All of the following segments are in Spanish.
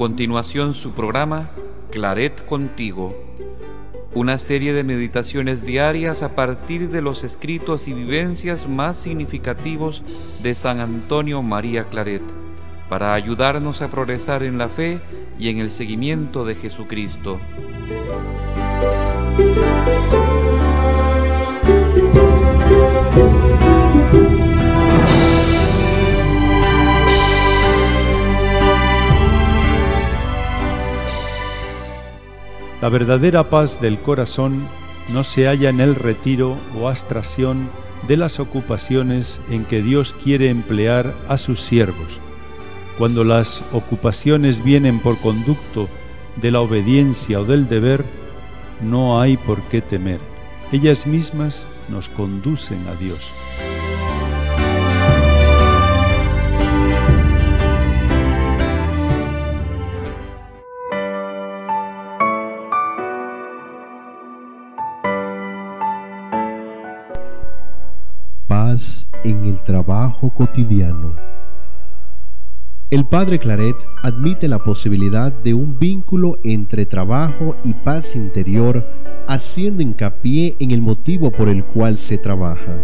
continuación su programa Claret contigo, una serie de meditaciones diarias a partir de los escritos y vivencias más significativos de San Antonio María Claret, para ayudarnos a progresar en la fe y en el seguimiento de Jesucristo. La verdadera paz del corazón no se halla en el retiro o abstracción de las ocupaciones en que Dios quiere emplear a sus siervos. Cuando las ocupaciones vienen por conducto de la obediencia o del deber, no hay por qué temer. Ellas mismas nos conducen a Dios. En el trabajo cotidiano. El padre Claret admite la posibilidad de un vínculo entre trabajo y paz interior, haciendo hincapié en el motivo por el cual se trabaja.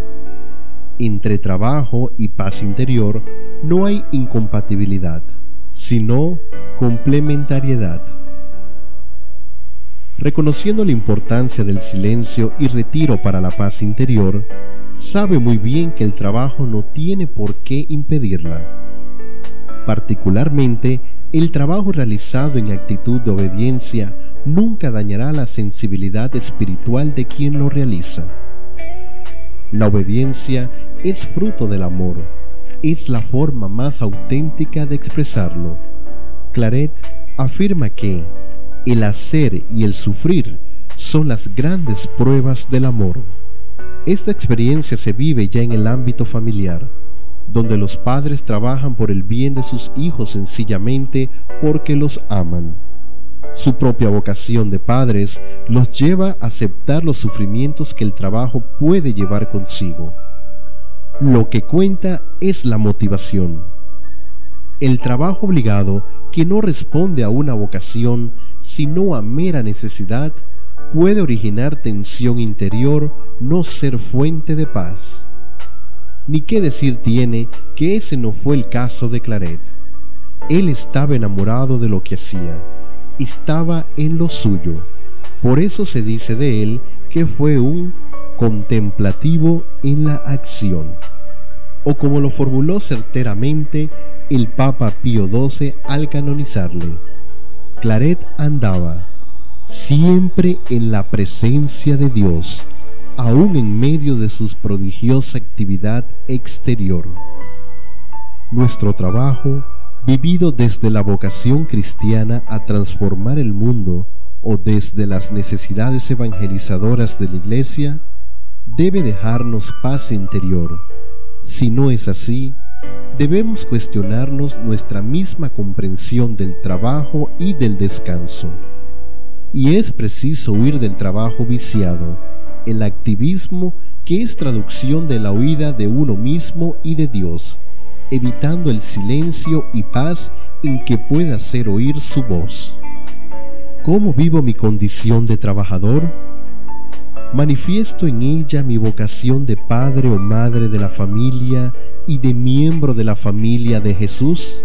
Entre trabajo y paz interior no hay incompatibilidad, sino complementariedad. Reconociendo la importancia del silencio y retiro para la paz interior, sabe muy bien que el trabajo no tiene por qué impedirla Particularmente, el trabajo realizado en actitud de obediencia nunca dañará la sensibilidad espiritual de quien lo realiza. La obediencia es fruto del amor, es la forma más auténtica de expresarlo. Claret afirma que el hacer y el sufrir son las grandes pruebas del amor. Esta experiencia se vive ya en el ámbito familiar donde los padres trabajan por el bien de sus hijos sencillamente porque los aman. Su propia vocación de padres los lleva a aceptar los sufrimientos que el trabajo puede llevar consigo. Lo que cuenta es la motivación. El trabajo obligado, que no responde a una vocación, sino a mera necesidad, puede originar tensión interior, no ser fuente de paz ni qué decir tiene que ese no fue el caso de Claret. Él estaba enamorado de lo que hacía, estaba en lo suyo. Por eso se dice de él que fue un contemplativo en la acción. O como lo formuló certeramente el Papa Pío XII al canonizarle, Claret andaba siempre en la presencia de Dios aún en medio de su prodigiosa actividad exterior. Nuestro trabajo, vivido desde la vocación cristiana a transformar el mundo o desde las necesidades evangelizadoras de la Iglesia, debe dejarnos paz interior. Si no es así, debemos cuestionarnos nuestra misma comprensión del trabajo y del descanso. Y es preciso huir del trabajo viciado, el activismo que es traducción de la huida de uno mismo y de Dios, evitando el silencio y paz en que pueda hacer oír su voz. ¿Cómo vivo mi condición de trabajador? Manifiesto en ella mi vocación de padre o madre de la familia y de miembro de la familia de Jesús.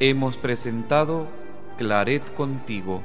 Hemos presentado Claret contigo.